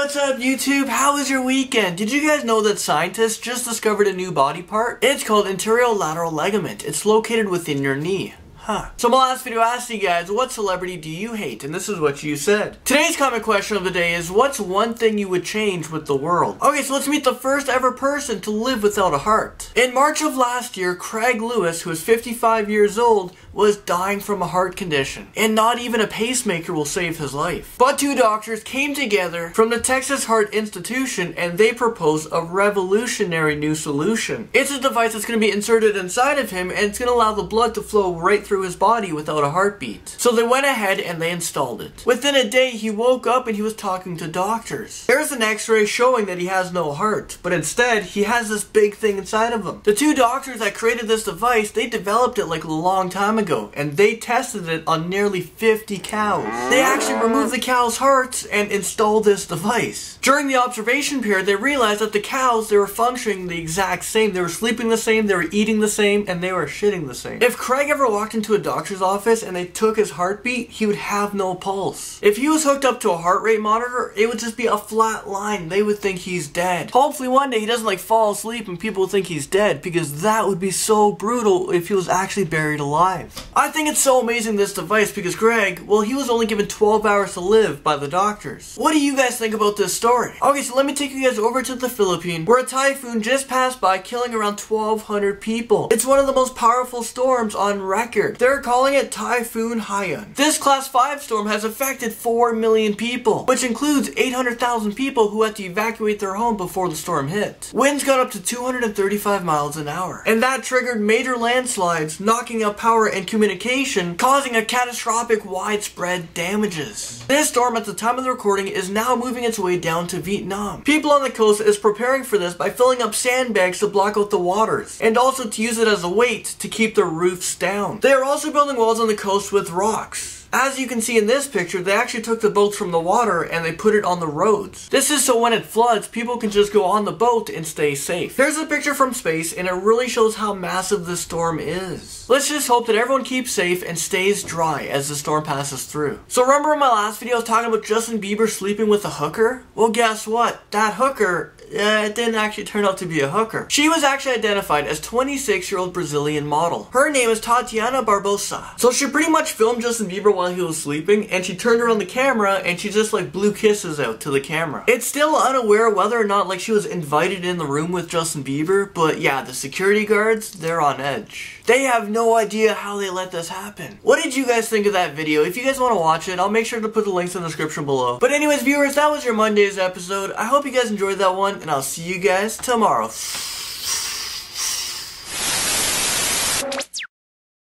what's up YouTube? How was your weekend? Did you guys know that scientists just discovered a new body part? It's called anterolateral ligament. It's located within your knee. Huh. So my last video asked you guys, what celebrity do you hate? And this is what you said. Today's comment question of the day is, what's one thing you would change with the world? Okay, so let's meet the first ever person to live without a heart. In March of last year, Craig Lewis, who is 55 years old, was dying from a heart condition, and not even a pacemaker will save his life. But two doctors came together from the Texas Heart Institution and they proposed a revolutionary new solution. It's a device that's going to be inserted inside of him and it's going to allow the blood to flow right through his body without a heartbeat. So they went ahead and they installed it. Within a day, he woke up and he was talking to doctors. There's an x-ray showing that he has no heart, but instead, he has this big thing inside of him. The two doctors that created this device, they developed it like a long time ago, and they tested it on nearly 50 cows. They actually removed the cows' hearts and installed this device. During the observation period, they realized that the cows, they were functioning the exact same. They were sleeping the same, they were eating the same, and they were shitting the same. If Craig ever walked into a doctor's office and they took his heartbeat, he would have no pulse. If he was hooked up to a heart rate monitor, it would just be a flat line. They would think he's dead. Hopefully one day he doesn't like fall asleep and people think he's dead because that would be so brutal if he was actually buried alive. I think it's so amazing this device because Greg, well he was only given 12 hours to live by the doctors. What do you guys think about this story? Okay, so let me take you guys over to the Philippines where a typhoon just passed by killing around 1200 people. It's one of the most powerful storms on record. They're calling it Typhoon Haiyan. This class 5 storm has affected 4 million people, which includes 800,000 people who had to evacuate their home before the storm hit. Winds got up to 235 miles an hour, and that triggered major landslides, knocking out power and communication, causing a catastrophic widespread damages. This storm at the time of the recording is now moving its way down to Vietnam. People on the coast is preparing for this by filling up sandbags to block out the waters, and also to use it as a weight to keep their roofs down. They are also building walls on the coast with rocks. As you can see in this picture, they actually took the boats from the water and they put it on the roads. This is so when it floods, people can just go on the boat and stay safe. Here's a picture from space and it really shows how massive this storm is. Let's just hope that everyone keeps safe and stays dry as the storm passes through. So remember in my last video I was talking about Justin Bieber sleeping with a hooker? Well guess what? That hooker uh, it didn't actually turn out to be a hooker. She was actually identified as 26-year-old Brazilian model. Her name is Tatiana Barbosa. So she pretty much filmed Justin Bieber while he was sleeping, and she turned around the camera and she just like blew kisses out to the camera. It's still unaware whether or not like she was invited in the room with Justin Bieber, but yeah, the security guards, they're on edge. They have no idea how they let this happen. What did you guys think of that video? If you guys want to watch it, I'll make sure to put the links in the description below. But anyways, viewers, that was your Monday's episode. I hope you guys enjoyed that one, and I'll see you guys tomorrow.